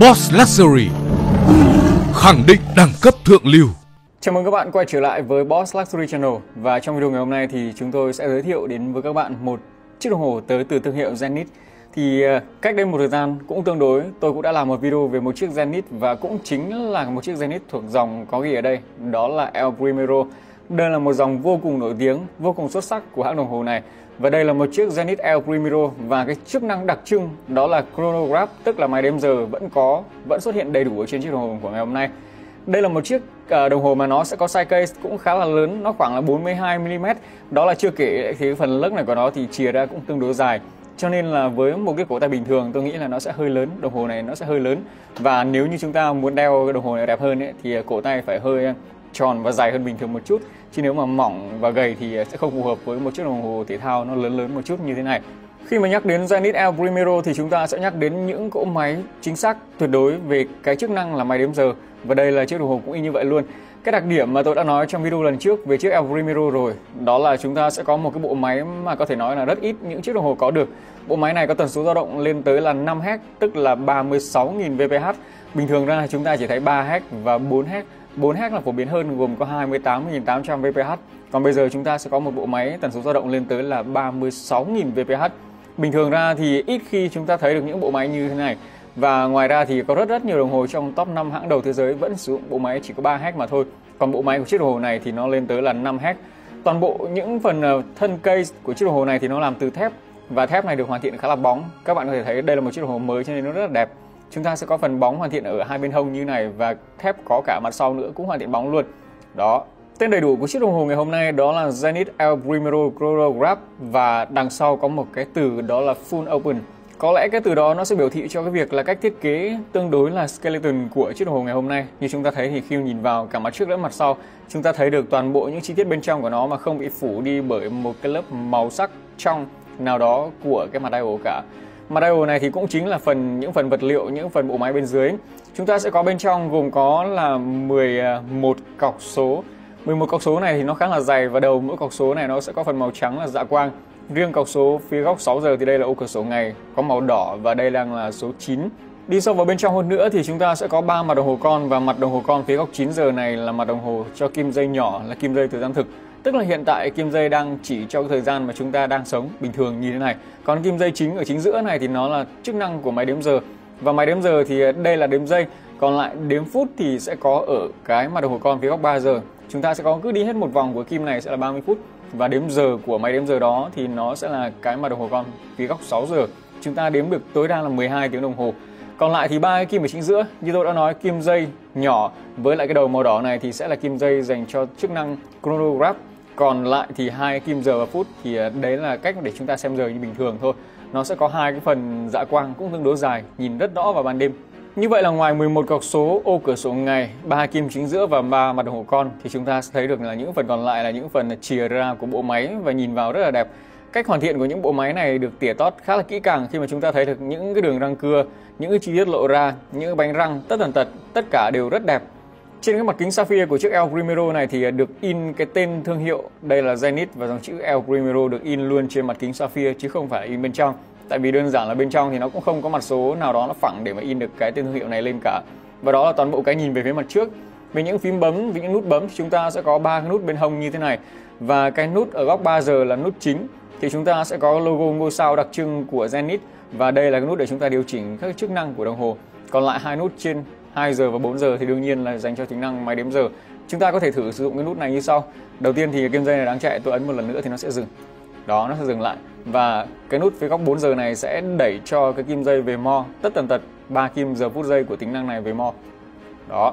Boss Luxury Khẳng định đẳng cấp thượng lưu. Chào mừng các bạn quay trở lại với Boss Luxury Channel. Và trong video ngày hôm nay thì chúng tôi sẽ giới thiệu đến với các bạn một chiếc đồng hồ tới từ thương hiệu Zenith. Thì ờ, cách đây một thời gian cũng tương đối tôi cũng đã làm một video về một chiếc Zenith và cũng chính là một chiếc Zenith thuộc dòng có ghi ở đây đó là El Primero. Đây là một dòng vô cùng nổi tiếng, vô cùng xuất sắc của hãng đồng hồ này và đây là một chiếc Zenith El Primero và cái chức năng đặc trưng đó là chronograph tức là máy đếm giờ vẫn có vẫn xuất hiện đầy đủ ở trên chiếc đồng hồ của ngày hôm nay. Đây là một chiếc à, đồng hồ mà nó sẽ có size case cũng khá là lớn nó khoảng là 42 mm đó là chưa kể thì phần lấc này của nó thì chìa ra cũng tương đối dài. Cho nên là với một cái cổ tay bình thường tôi nghĩ là nó sẽ hơi lớn đồng hồ này nó sẽ hơi lớn. Và nếu như chúng ta muốn đeo cái đồng hồ này đẹp hơn ấy, thì cổ tay phải hơi à, tròn và dài hơn bình thường một chút chứ nếu mà mỏng và gầy thì sẽ không phù hợp với một chiếc đồng hồ thể thao nó lớn lớn một chút như thế này. Khi mà nhắc đến Zenith El Primero thì chúng ta sẽ nhắc đến những cỗ máy chính xác tuyệt đối về cái chức năng là máy đếm giờ. Và đây là chiếc đồng hồ cũng y như vậy luôn. Cái đặc điểm mà tôi đã nói trong video lần trước về chiếc El Primero rồi, đó là chúng ta sẽ có một cái bộ máy mà có thể nói là rất ít những chiếc đồng hồ có được. Bộ máy này có tần số dao động lên tới là 5 Hz tức là 36.000 VPH bình thường ra chúng ta chỉ thấy 3 Hz và 4 Hz 4 hack là phổ biến hơn, gồm có 28.800 VPH. Còn bây giờ chúng ta sẽ có một bộ máy tần số dao động lên tới là 36.000 VPH. Bình thường ra thì ít khi chúng ta thấy được những bộ máy như thế này. Và ngoài ra thì có rất rất nhiều đồng hồ trong top 5 hãng đầu thế giới vẫn sử dụng bộ máy chỉ có 3 hack mà thôi. Còn bộ máy của chiếc đồng hồ này thì nó lên tới là 5 hack. Toàn bộ những phần ờ, thân case của chiếc đồng hồ này thì nó làm từ thép và thép này được hoàn thiện khá là bóng. Các bạn có thể thấy đây là một chiếc đồng hồ mới cho nên nó rất là đẹp chúng ta sẽ có phần bóng hoàn thiện ở hai bên hông như này và thép có cả mặt sau nữa cũng hoàn thiện bóng luôn đó tên đầy đủ của chiếc đồng hồ ngày hôm nay đó là Zenith El Primero Chronograph và đằng sau có một cái từ đó là Full Open có lẽ cái từ đó nó sẽ biểu thị cho cái việc là cách thiết kế tương đối là skeleton của chiếc đồng hồ ngày hôm nay. Như chúng ta thấy thì khi nhìn vào cả mặt trước lẫn mặt sau, chúng ta thấy được toàn bộ những chi tiết bên trong của nó mà không bị phủ đi bởi một cái lớp màu sắc trong nào đó của cái mặt dial cả. Mặt dial này thì cũng chính là phần những phần vật liệu, những phần bộ máy bên dưới. Chúng ta sẽ có bên trong gồm có là 11 à, cọc số. 11 cọc số này thì nó khá là dày và đầu mỗi cọc số này nó sẽ có phần màu trắng là dạ quang. Riêng cọc số phía góc 6 giờ thì đây là ô cửa sổ ngày có màu đỏ và đây đang là số 9. Đi sâu vào bên trong hơn nữa thì chúng ta sẽ có ba mặt đồng hồ con và mặt đồng hồ con phía góc 9 giờ này là mặt đồng hồ cho kim dây nhỏ là kim dây thời gian thực. Tức là hiện tại kim dây đang chỉ cho thời gian mà chúng ta đang sống bình thường như thế này. Còn kim dây chính ở chính giữa này thì nó là chức năng của máy đếm giờ. Và máy đếm giờ thì à, đây là đếm giây, còn lại đếm phút thì sẽ có ở cái mặt đồng hồ con phía góc 3 giờ. Chúng ta sẽ có cứ đi hết một vòng của kim này sẽ là 30 phút và đếm giờ của máy đếm giờ đó thì nó sẽ là cái mặt đồng hồ con phía góc 6 giờ. Chúng ta đếm được tối đa là 12 tiếng đồng hồ. Còn lại thì ba cái kim ở chính giữa, như tôi đã nói, kim dây nhỏ với lại cái đầu màu đỏ này thì sẽ là kim dây dành cho chức năng chronograph còn lại thì hai kim giờ và phút thì à, đấy là cách để chúng ta xem giờ như bình thường thôi. Nó sẽ có hai cái phần dạ quang cũng tương đối dài nhìn rất rõ vào ban đêm. Như vậy là ngoài 11 cọc số ô cửa sổ ngày, ba kim chính giữa và ba mặt đồng hồ con thì chúng ta sẽ thấy được là những phần còn lại là những phần chìa ra của bộ máy và nhìn vào rất là đẹp. Cách hoàn thiện của những bộ máy này được tỉa tót khá là kỹ càng khi mà chúng ta thấy được những cái đường răng cưa, những cái chi tiết lộ ra, những cái bánh răng tất tần tật, tất cả đều rất đẹp trên cái mặt kính sapphire của chiếc El Primero này thì à, được in cái tên thương hiệu, đây là Zenith và dòng chữ El Primero được in luôn trên mặt kính sapphire chứ không phải in bên trong. Tại vì đơn giản là bên trong thì nó cũng không có mặt số nào đó nó phẳng để mà in được cái tên thương hiệu này lên cả. Và đó là toàn bộ cái nhìn về phía mặt trước. Về những phím bấm, với những nút bấm thì chúng ta sẽ có ba cái nút bên hông như thế này. Và cái nút ở góc 3 giờ là nút chính thì chúng ta sẽ có logo ngôi sao đặc trưng của Zenith và đây là cái nút để chúng ta điều chỉnh các chức năng của đồng hồ. Còn lại hai nút trên 2 giờ và 4 giờ thì đương nhiên là dành cho tính năng máy đếm giờ. Chúng ta có thể thử sử dụng cái nút này như sau. Đầu tiên thì kim dây này đang chạy, tôi ấn một lần nữa thì nó sẽ dừng. Đó, nó sẽ dừng lại. Và cái nút phía góc 4 giờ này sẽ đẩy cho cái kim dây về mo, tất tần tật 3 kim giờ phút giây của tính năng này về mo. Đó.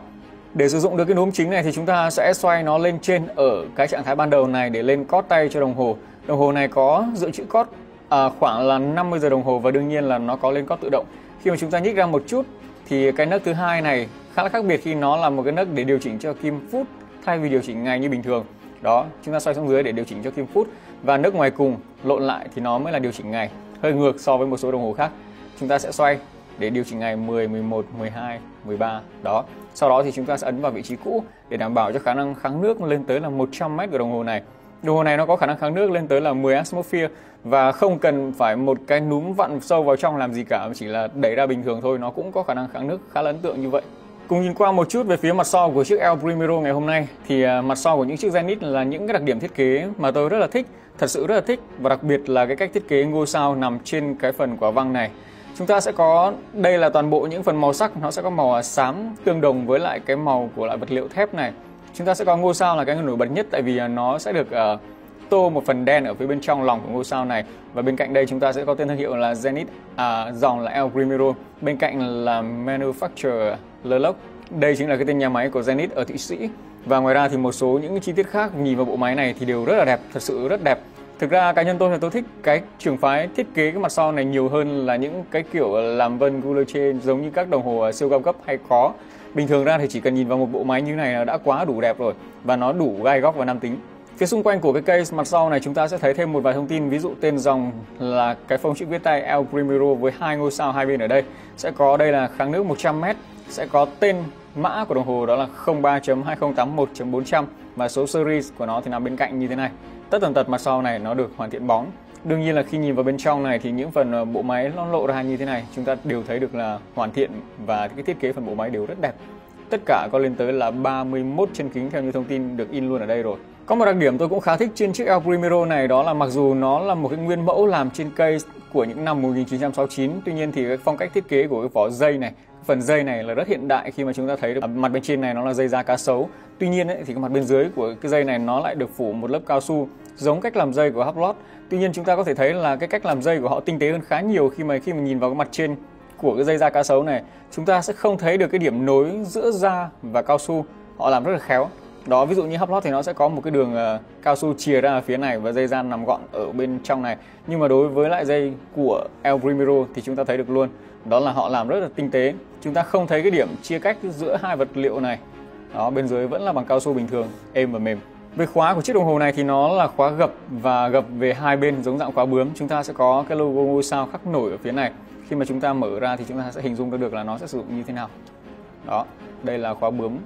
Để sử dụng được cái núm chính này thì chúng ta sẽ xoay nó lên trên ở cái trạng thái ban đầu này để lên cót tay cho đồng hồ. Đồng hồ này có dự trữ cót à, khoảng là 50 giờ đồng hồ và đương nhiên là nó có lên cót tự động. Khi mà chúng ta nhích ra một chút thì cái nấc thứ hai này khá là khác biệt khi nó là một cái nấc để điều chỉnh cho kim phút thay vì điều chỉnh ngày như bình thường. Đó chúng ta xoay xuống dưới để điều chỉnh cho kim phút và nấc ngoài cùng lộn lại thì nó mới là điều chỉnh ngày hơi ngược so với một số đồng hồ khác. Chúng ta sẽ xoay để điều chỉnh ngày 10, 11, 12, 13 đó sau đó thì chúng ta sẽ ấn vào vị trí cũ để đảm bảo cho khả năng kháng nước lên tới là 100 mét của đồng hồ này. Đồng hồ này nó có khả năng kháng nước lên tới là 10 atmosphere và không cần phải một cái núm vặn sâu vào trong làm gì cả, chỉ là đẩy ra bình thường thôi, nó cũng có khả năng kháng nước khá là ấn tượng như vậy. Cùng nhìn qua một chút về phía mặt sau của chiếc El Primero ngày hôm nay thì à, mặt sau của những chiếc Zenith là những cái đặc điểm thiết kế mà tôi rất là thích, thật sự rất là thích và đặc biệt là cái cách thiết kế ngôi sao nằm trên cái phần quả văng này. Chúng ta sẽ có đây là toàn bộ những phần màu sắc nó sẽ có màu xám tương đồng với lại cái màu của loại vật liệu thép này. Chúng ta sẽ có ngôi sao là cái nổi bật nhất tại vì à, nó sẽ được uh, tô một phần đen ở phía bên trong lòng của ngôi sao này. Và bên cạnh đây chúng ta sẽ có tên thương hiệu là Zenith à, dòng là El Primero. Bên cạnh là Manufacturer Lerlock đây chính là cái tên nhà máy của Zenith ở Thụy Sĩ. Và ngoài ra thì một số những chi tiết khác nhìn vào bộ máy này thì đều rất là đẹp thật sự rất đẹp thực ra cá nhân tôi thì tôi thích cái trường phái thiết kế cái mặt sau này nhiều hơn là những cái kiểu làm vân guloche giống như các đồng hồ à, siêu cao cấp hay có bình thường ra thì chỉ cần nhìn vào một bộ máy như này là đã quá đủ đẹp rồi và nó đủ gai góc và nam tính. Phía xung quanh của cái case mặt sau này chúng ta sẽ thấy thêm một vài thông tin. Ví dụ tên dòng là cái phông chữ viết tay El Primero với hai ngôi sao hai bên ở đây. Sẽ có, đây là kháng nước 100m sẽ có tên mã của đồng hồ đó là 03.2081.400 và số series của nó thì nằm bên cạnh như thế này tất tần tật mặt sau này nó được hoàn thiện bóng. Đương nhiên là khi nhìn vào bên trong này thì những phần ờ, bộ máy nó lộ ra như thế này. Chúng ta đều thấy được là hoàn thiện và cái thiết kế phần bộ máy đều rất đẹp tất cả có lên tới là 31 chân kính theo như thông tin được in luôn ở đây rồi. Có một đặc điểm tôi cũng khá thích trên chiếc El Primero này đó là mặc dù nó là một cái nguyên mẫu làm trên cây của những năm 1969 tuy nhiên thì cái phong cách thiết kế của cái vỏ dây này phần dây này là rất hiện đại khi mà chúng ta thấy được. Mặt bên trên này nó là dây da cá sấu tuy nhiên ấy, thì cái mặt bên dưới của cái dây này nó lại được phủ một lớp cao su giống cách làm dây của Hublot tuy nhiên chúng ta có thể thấy là cái cách làm dây của họ tinh tế hơn khá nhiều khi mà khi mà nhìn vào cái mặt trên của cái dây da cá sấu này chúng ta sẽ không thấy được cái điểm nối giữa da và cao su. Họ làm rất là khéo. Đó ví dụ như hấp lót thì nó sẽ có một cái đường uh, cao su chìa ra ở phía này và dây da nằm gọn ở bên trong này. Nhưng mà đối với lại dây của El Primero thì chúng ta thấy được luôn. Đó là họ làm rất là tinh tế. Chúng ta không thấy cái điểm chia cách giữa hai vật liệu này. Đó bên dưới vẫn là bằng cao su bình thường êm và mềm. Về khóa của chiếc đồng hồ này thì nó là khóa gập và gập về hai bên giống dạng khóa bướm. Chúng ta sẽ có cái logo ngôi sao khắc nổi ở phía này khi mà chúng ta mở ra thì chúng ta sẽ hình dung được là nó sẽ sử dụng như thế nào đó đây là khóa bướm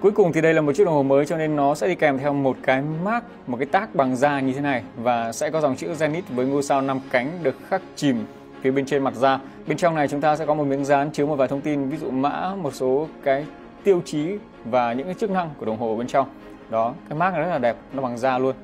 Cuối cùng thì đây là một chiếc đồng hồ mới cho nên nó sẽ đi kèm theo một cái mác, một cái tác bằng da như thế này và sẽ có dòng chữ Zenith với ngôi sao năm cánh được khắc chìm phía bên trên mặt da. Bên trong này chúng ta sẽ có một miếng dán chứa một vài thông tin ví dụ mã, một số cái tiêu chí và những cái chức năng của đồng hồ bên trong. Đó, cái mác này rất là đẹp, nó bằng da luôn.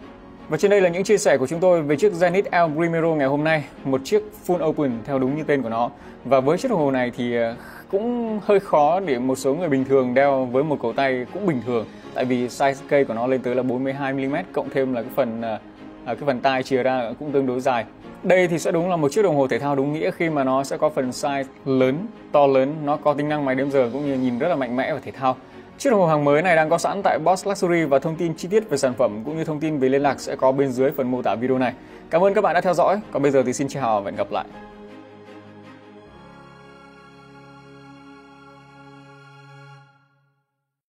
Và trên đây là những chia sẻ của chúng tôi về chiếc Zenith El Primero ngày hôm nay, một chiếc full open theo đúng như tên của nó. Và với chiếc đồng hồ này thì ờ, cũng hơi khó để một số người bình thường đeo với một cổ tay cũng bình thường tại vì size cây của nó lên tới là 42 mm cộng thêm là cái phần ờ, à, cái phần tai chia ra cũng tương đối dài. Đây thì sẽ đúng là một chiếc đồng hồ thể thao đúng nghĩa khi mà nó sẽ có phần size lớn, to lớn, nó có tính năng máy đếm giờ cũng như nhìn rất là mạnh mẽ và thể thao. Chiếc đồng hồ hàng mới này đang có sẵn tại Boss Luxury và thông tin chi tiết về sản phẩm cũng như thông tin về liên lạc sẽ có bên dưới phần mô tả video này. Cảm ơn các bạn đã theo dõi. Còn bây giờ thì xin chào và hẹn gặp lại.